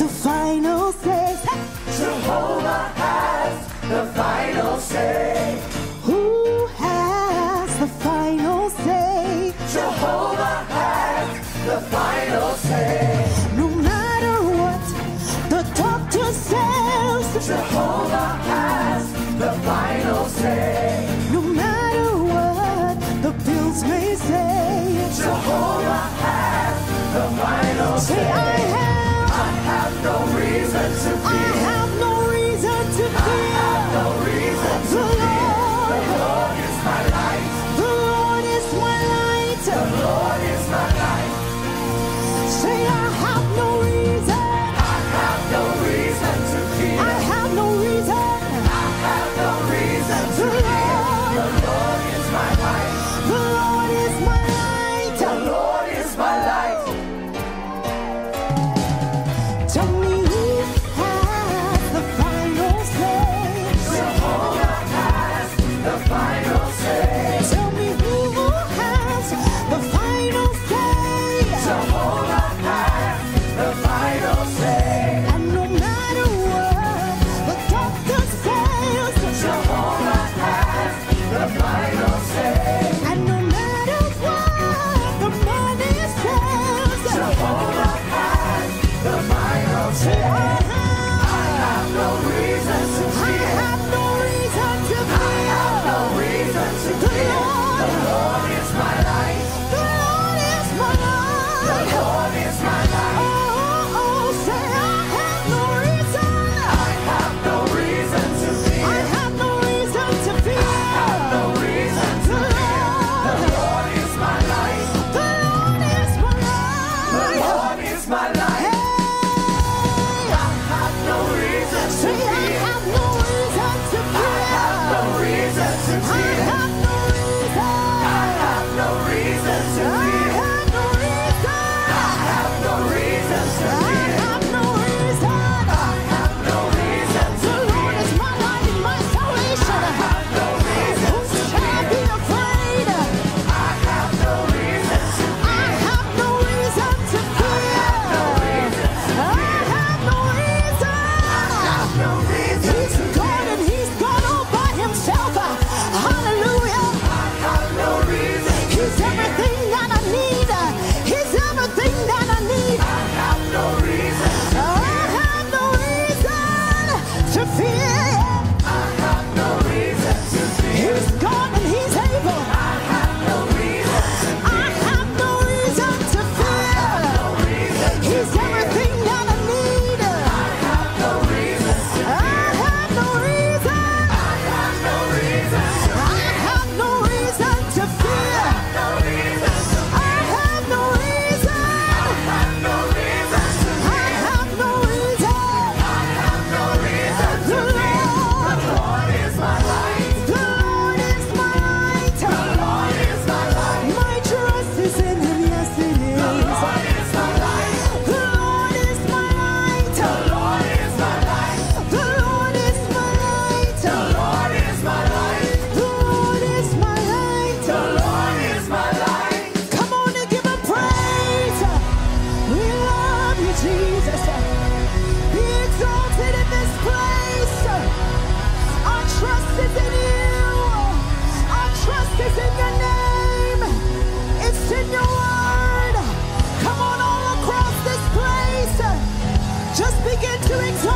the final say. Jehovah has the final say. Who has the final say? Jehovah has the final say. No matter what the doctor says, Jehovah has the final say. No matter what the bills may say, Jehovah has the final say. say disappear. Yeah. Alex